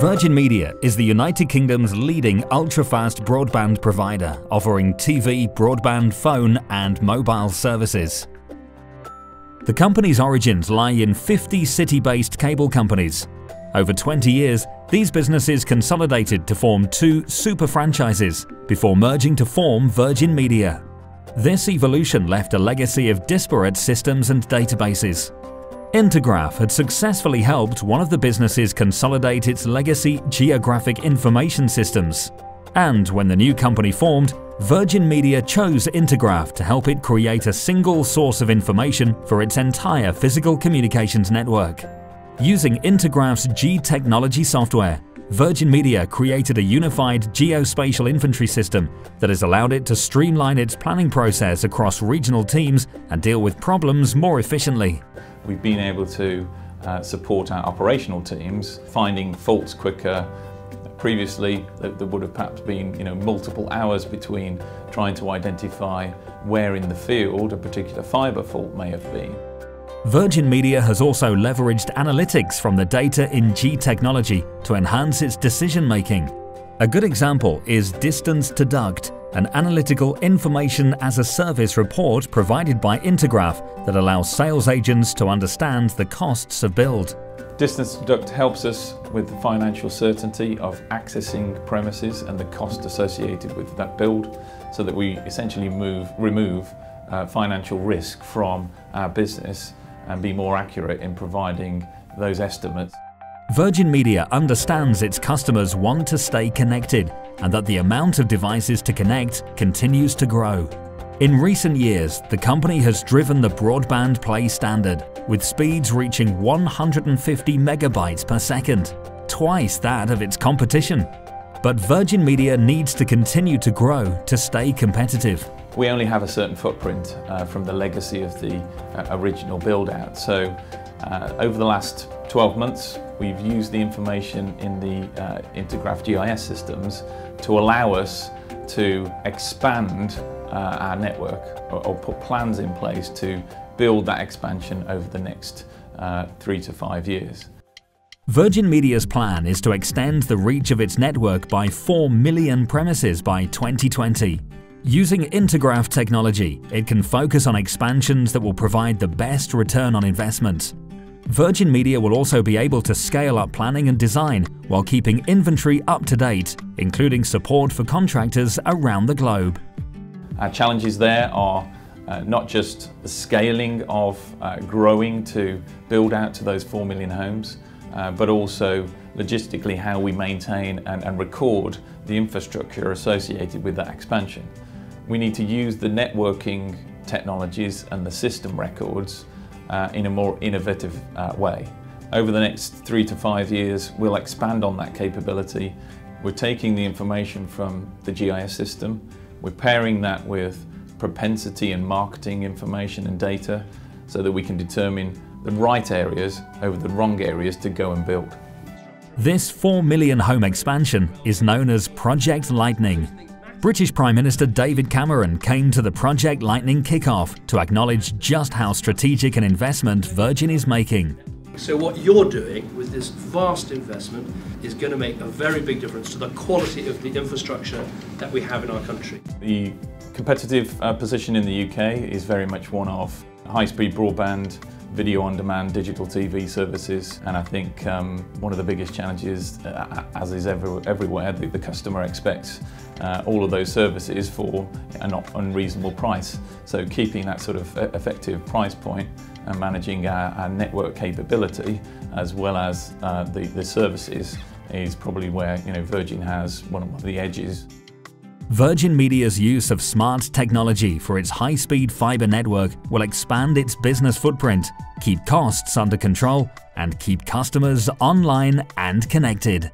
Virgin Media is the United Kingdom's leading ultra-fast broadband provider, offering TV, broadband, phone and mobile services. The company's origins lie in 50 city-based cable companies. Over 20 years, these businesses consolidated to form two super franchises before merging to form Virgin Media. This evolution left a legacy of disparate systems and databases. Intergraph had successfully helped one of the businesses consolidate its legacy geographic information systems. And when the new company formed, Virgin Media chose Intergraph to help it create a single source of information for its entire physical communications network. Using Intergraph's G/Technology software, Virgin Media created a unified geospatial inventory system that has allowed it to streamline its planning process across regional teams and deal with problems more efficiently. We've been able to uh, support our operational teams, finding faults quicker. Previously, there would have perhaps been you know, multiple hours between trying to identify where in the field a particular fibre fault may have been. Virgin Media has also leveraged analytics from the data in G/Technology to enhance its decision making. A good example is Distance to Duct, an analytical information as a service report provided by Intergraph that allows sales agents to understand the costs of build. Distance to Duct helps us with the financial certainty of accessing premises and the cost associated with that build so that we essentially move, remove uh, financial risk from our business and be more accurate in providing those estimates. Virgin Media understands its customers want to stay connected and that the amount of devices to connect continues to grow. In recent years, the company has driven the broadband play standard, with speeds reaching 150 megabytes per second, twice that of its competition. But Virgin Media needs to continue to grow to stay competitive. We only have a certain footprint uh, from the legacy of the uh, original build out. So uh, over the last 12 months, we've used the information in the uh, Intergraph GIS systems to allow us to expand uh, our network or, or, put plans in place to build that expansion over the next uh, three to five years. Virgin Media's plan is to extend the reach of its network by 4 million premises by 2020. Using Intergraph technology, it can focus on expansions that will provide the best return on investment. Virgin Media will also be able to scale up planning and design while keeping inventory up to date, including support for contractors around the globe. Our challenges there are uh, not just the scaling of uh, growing to build out to those 4 million homes, uh, but also logistically how we maintain and, and record the infrastructure associated with that expansion. We need to use the networking technologies and the system records uh, in a more innovative uh, way. Over the next three to five years, we'll expand on that capability. We're taking the information from the GIS system, we're pairing that with propensity and marketing information and data so that we can determine the right areas over the wrong areas to go and build. This 4 million home expansion is known as Project Lightning British Prime Minister David Cameron came to the Project Lightning kickoff to acknowledge just how strategic an investment Virgin is making. So what you're doing with this vast investment is going to make a very big difference to the quality of the infrastructure that we have in our country. The competitive uh, position in the UK is very much one of high-speed broadband, video on demand digital TV services and I think um, one of the biggest challenges uh, as is every, everywhere the, customer expects uh, all of those services for a not unreasonable price so keeping that sort of effective price point and managing our, our network capability as well as uh, the, the services is probably where you know Virgin has one of the edges. Virgin Media's use of smart technology for its high-speed fibre network will expand its business footprint, keep costs under control, and keep customers online and connected.